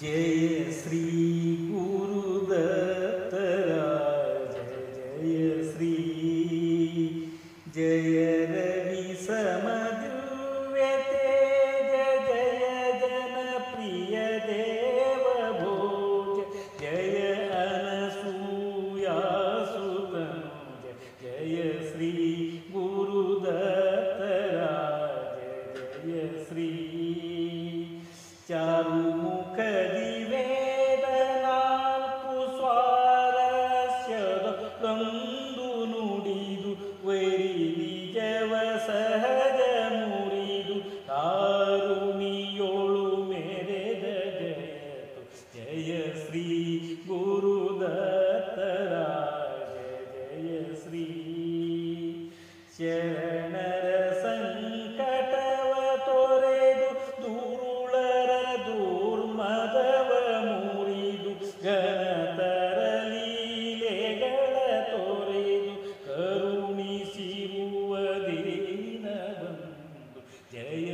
जय श्री गुरुदत्त जय जय श्री, जय रवि समदुव्य तेज, जय जनप्रिय देव भोज, जय अनसूया सुतनुज, जय श्री गुरुदत्त जय जय श्री। चारुमुख ದಿವೇದನಾಲ್ಕು ಸ್ವಾರಸ್ಯದ ತಂದು ನುಡಿದು ವೈರಿ ನಿಜವ ಸಹಜ ಮುರಿದು ತಾರುಣಿಯೋಳು ಮೆರೆದ ಜಯತು ಜಯ ಶ್ರೀ ಗುರುದತ್ತರಾಜ ಜಯ ಶ್ರೀ ಶರಣರ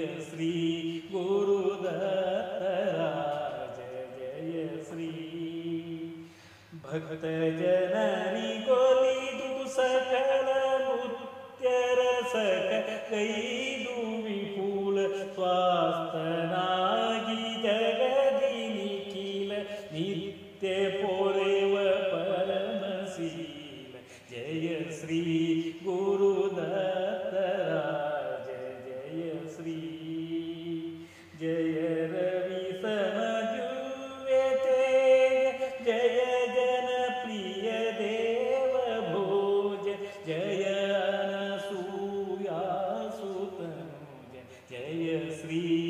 श्री गुरुदत्तराज जय जय श्री। भक्त जननी गोली तु सकल मुत्यर सक दू विपुल स्वास्तनागी जगदिनिखिल नित्य पोरेव परमशील जय श्री गुरुदत्त sleep.